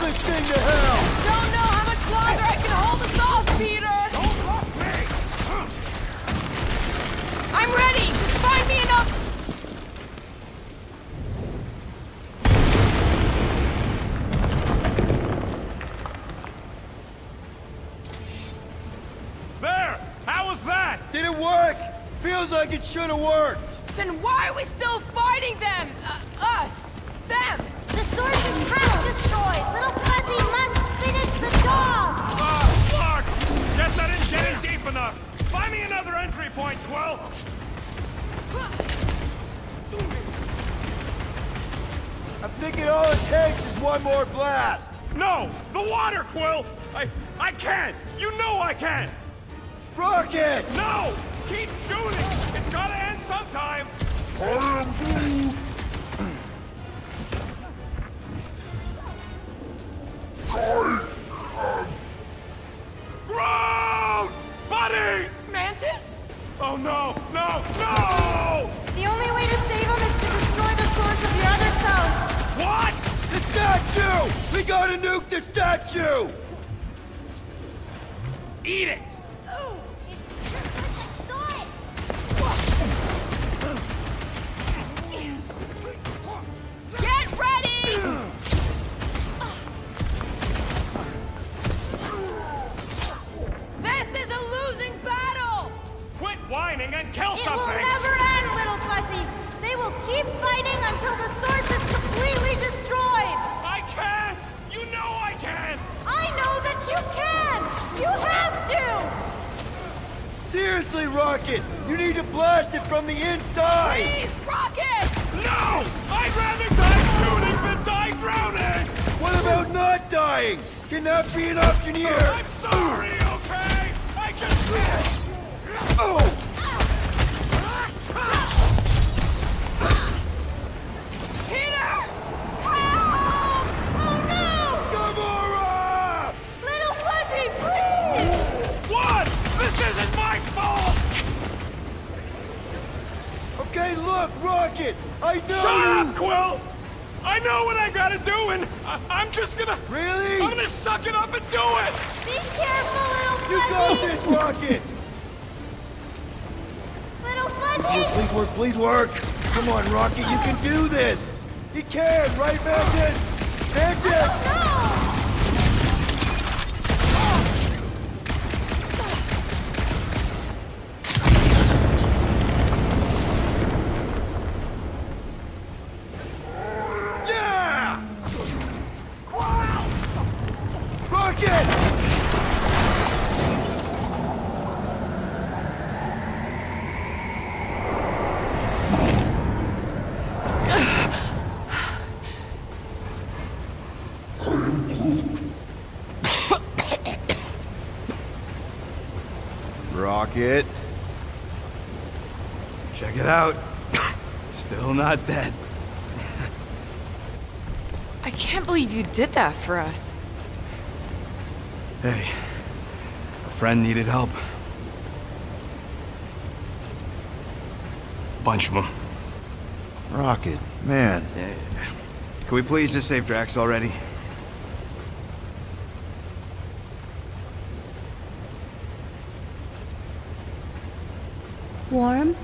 this thing to hell! Don't know how much longer I can hold us off, Peter! Don't look me! I'm ready! Just find me enough... There! How was that? Did it work? Feels like it should have worked! Then why are we still fighting them? Uh, us! Them! The source destroyed. Little Fuzzy must finish the job. Ah! Guess I didn't get in deep enough. Find me another entry point, Quill! I'm thinking all it takes is one more blast! No! The water, Quill! I... I can't! You know I can't! Rocket! No! Keep shooting! It's gotta end sometime! Groot! No! The only way to save him is to destroy the source of your other selves. What? The statue! We gotta nuke the statue! Eat it! Whining and kill It will never end, Little Fuzzy. They will keep fighting until the source is completely destroyed. I can't! You know I can't! I know that you can. You have to. Seriously, Rocket! You need to blast it from the inside! Please, Rocket! No! I'd rather die shooting than die drowning! What about not dying? Can that be an option here? I'm sorry, Okay, look, Rocket! I know Shut you! up, Quill! I know what I gotta do, and I I'm just gonna... Really? I'm gonna suck it up and do it! Be careful, Little You got this, Rocket! Little Please Fuzzy! work, please work, please work! Come on, Rocket, you can do this! You can, right, Mantis? Mantis! No! Rocket! Rocket. Check it out. Still not dead. I can't believe you did that for us. Hey, a friend needed help. Bunch of them. Rocket, man. Can we please just save Drax already? Warm?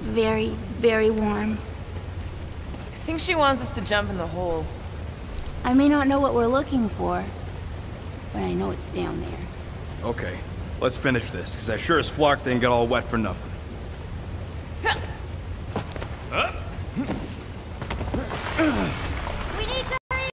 Very, very warm. I think she wants us to jump in the hole. I may not know what we're looking for, but I know it's down there. Okay, let's finish this, because I sure as Flark didn't get all wet for nothing.